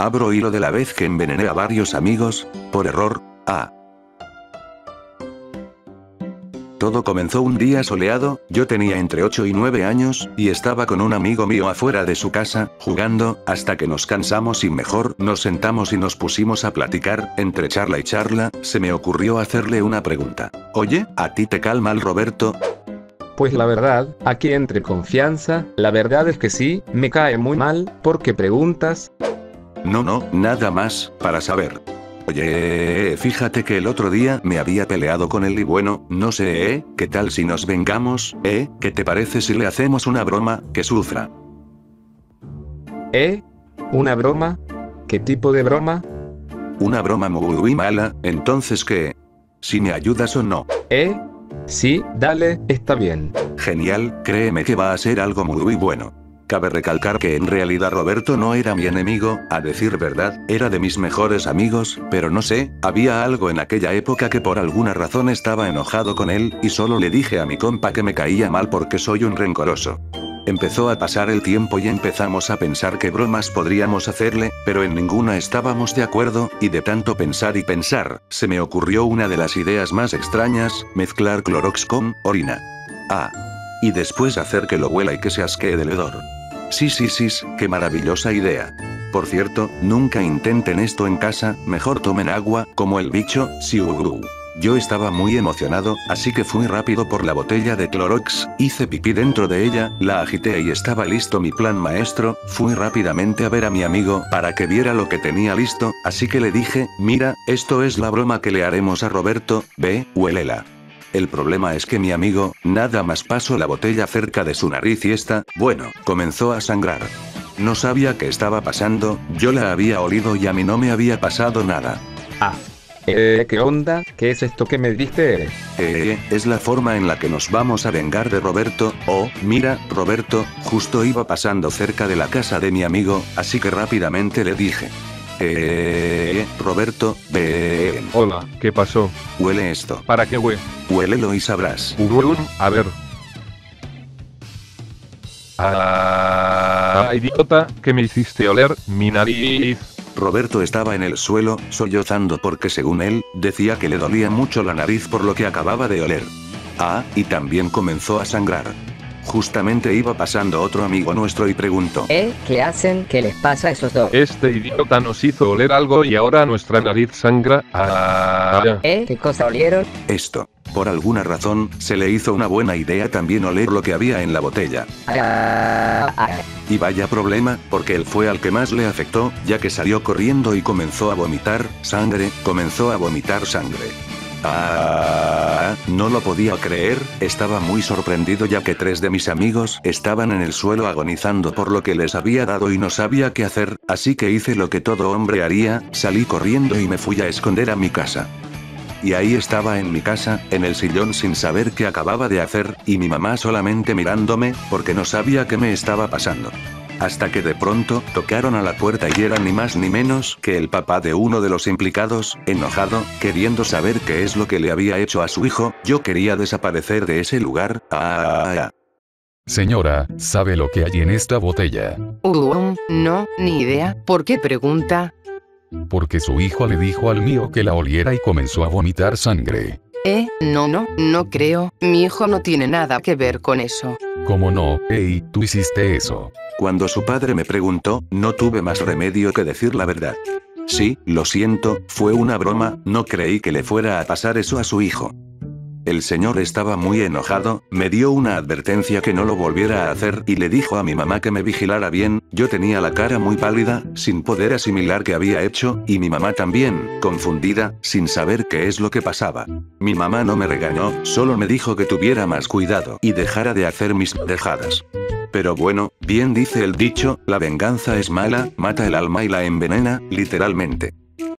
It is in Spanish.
Abro hilo de la vez que envenené a varios amigos, por error, ah. Todo comenzó un día soleado, yo tenía entre 8 y 9 años, y estaba con un amigo mío afuera de su casa, jugando, hasta que nos cansamos y mejor nos sentamos y nos pusimos a platicar, entre charla y charla, se me ocurrió hacerle una pregunta. Oye, ¿a ti te calma el Roberto? Pues la verdad, aquí entre confianza, la verdad es que sí, me cae muy mal, porque preguntas. No, no, nada más, para saber. Oye, fíjate que el otro día me había peleado con él y bueno, no sé, ¿eh? ¿Qué tal si nos vengamos, eh? ¿Qué te parece si le hacemos una broma, que sufra? ¿Eh? ¿Una broma? ¿Qué tipo de broma? Una broma muy mala, entonces ¿qué? Si me ayudas o no. ¿Eh? Sí, dale, está bien. Genial, créeme que va a ser algo muy bueno. Cabe recalcar que en realidad Roberto no era mi enemigo, a decir verdad, era de mis mejores amigos, pero no sé, había algo en aquella época que por alguna razón estaba enojado con él, y solo le dije a mi compa que me caía mal porque soy un rencoroso. Empezó a pasar el tiempo y empezamos a pensar qué bromas podríamos hacerle, pero en ninguna estábamos de acuerdo, y de tanto pensar y pensar, se me ocurrió una de las ideas más extrañas, mezclar Clorox con orina. Ah. Y después hacer que lo huela y que se asquee del hedor. Sí, sí, sí, qué maravillosa idea. Por cierto, nunca intenten esto en casa, mejor tomen agua, como el bicho, si Yo estaba muy emocionado, así que fui rápido por la botella de Clorox, hice pipí dentro de ella, la agité y estaba listo mi plan maestro, fui rápidamente a ver a mi amigo para que viera lo que tenía listo, así que le dije, mira, esto es la broma que le haremos a Roberto, ve, huélela. El problema es que mi amigo, nada más pasó la botella cerca de su nariz y esta, bueno, comenzó a sangrar. No sabía qué estaba pasando, yo la había olido y a mí no me había pasado nada. Ah. Eh, ¿qué onda? ¿Qué es esto que me diste? Eh, es la forma en la que nos vamos a vengar de Roberto. Oh, mira, Roberto, justo iba pasando cerca de la casa de mi amigo, así que rápidamente le dije. Eh, Roberto, ve. Hola, ¿qué pasó? Huele esto. ¿Para qué huele? Huélelo y sabrás. A ver. Ah, idiota, que me hiciste oler mi nariz. Roberto estaba en el suelo, sollozando porque según él, decía que le dolía mucho la nariz por lo que acababa de oler. Ah, y también comenzó a sangrar. Justamente iba pasando otro amigo nuestro y preguntó. ¿Eh? ¿Qué hacen? ¿Qué les pasa a esos dos? Este idiota nos hizo oler algo y ahora nuestra nariz sangra. Ah. ¿Eh? ¿Qué cosa olieron? Esto. Por alguna razón, se le hizo una buena idea también oler lo que había en la botella. Ah, ah. Y vaya problema, porque él fue al que más le afectó, ya que salió corriendo y comenzó a vomitar, sangre, comenzó a vomitar sangre. Ah, no lo podía creer, estaba muy sorprendido ya que tres de mis amigos estaban en el suelo agonizando por lo que les había dado y no sabía qué hacer, así que hice lo que todo hombre haría, salí corriendo y me fui a esconder a mi casa. Y ahí estaba en mi casa, en el sillón sin saber qué acababa de hacer, y mi mamá solamente mirándome, porque no sabía qué me estaba pasando. Hasta que de pronto, tocaron a la puerta y era ni más ni menos que el papá de uno de los implicados, enojado, queriendo saber qué es lo que le había hecho a su hijo, yo quería desaparecer de ese lugar. Ah, Señora, ¿sabe lo que hay en esta botella? Um, no, ni idea. ¿Por qué pregunta? Porque su hijo le dijo al mío que la oliera y comenzó a vomitar sangre. Eh, no, no, no creo. Mi hijo no tiene nada que ver con eso. ¿Cómo no? Ey, tú hiciste eso. Cuando su padre me preguntó, no tuve más remedio que decir la verdad. Sí, lo siento, fue una broma, no creí que le fuera a pasar eso a su hijo. El señor estaba muy enojado, me dio una advertencia que no lo volviera a hacer y le dijo a mi mamá que me vigilara bien, yo tenía la cara muy pálida, sin poder asimilar qué había hecho, y mi mamá también, confundida, sin saber qué es lo que pasaba. Mi mamá no me regañó, solo me dijo que tuviera más cuidado y dejara de hacer mis dejadas. Pero bueno, bien dice el dicho, la venganza es mala, mata el alma y la envenena, literalmente.